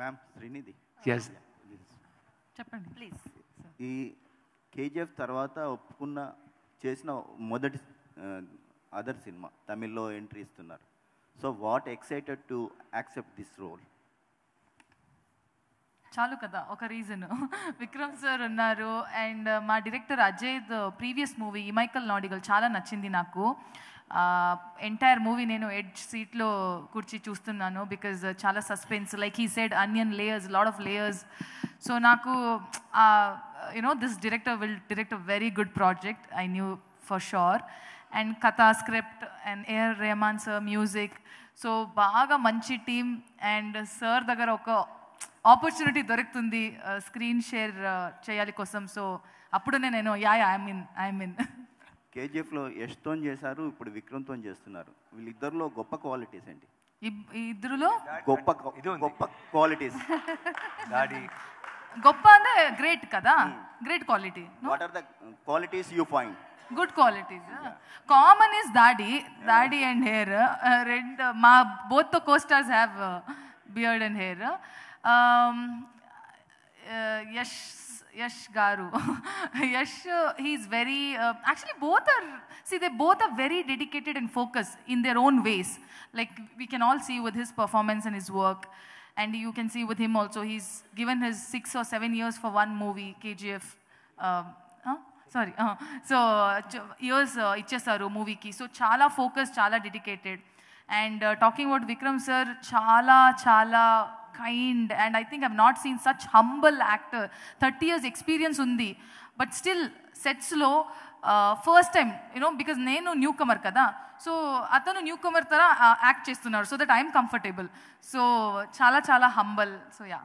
Ma'am Srinidhi చెప్పండి. Please ఈ KGF తర్వాత ఒప్పుకున్న చేసిన మొదటి అదర్ సినిమా తమిళ్ళో ఎంట్రీ ఇస్తున్నారు. So what excited to accept this role చాలు కదా ఒక రీజన్ విక్రమ్ సార్ ఉన్నారు అండ్ మా director Ajay previous movie Imaikkaa Nodigal చాలా నచ్చింది నాకు. ఎంటైర్ మూవీ నేను ఎడ్జ్ సీట్లో కూర్చి చూస్తున్నాను బికాజ్ చాలా suspense like he said onion layers lot of layers so నాకు you know this director will direct a very good project I knew for sure and కథా script and A R Rahman sir music so బాగా మంచి team and sir దగ్గర ఒక opportunity దొరుకుతుంది screen share చేయాలి కోసం. So అప్పుడు నేను yeah I mean I mean కేజీఎఫ్లో యష్తో చేశారు ఇప్పుడు విక్రమ్తో చేస్తున్నారు. వీళ్ళిద్దరిలో గొప్ప క్వాలిటీస్ ఏంటి? ఇద్దరులో? గొప్ప గొప్ప క్వాలిటీస్. డాడీ గొప్ప అంటే గ్రేట్ కదా? Great quality what are the qualities you find good qualities common is దాడి. దాడి అండ్ హెయిర్ రెండు మా both the costars have beard and hair Yash Yash Garu. Yash—he's uh, very, uh, actually both are, see they both are very dedicated and focused in their own ways. Like we can all see with his performance and his work. And you can see with him also, he's given his six or seven years for one movie, KGF. Um, uh, huh? Sorry. Uh, so years uh, ichesaru movie ki. So chala focused, chala dedicated. And uh, talking about Vikram sir, chala, chala kind and I think I've not seen such humble actor thirty years experience ఉంది but still సెట్స్లో first time you know because నేను newcomer కదా so అతను newcomer తర act చేస్తున్నారు so that I'm comfortable so చాలా చాలా humble so yeah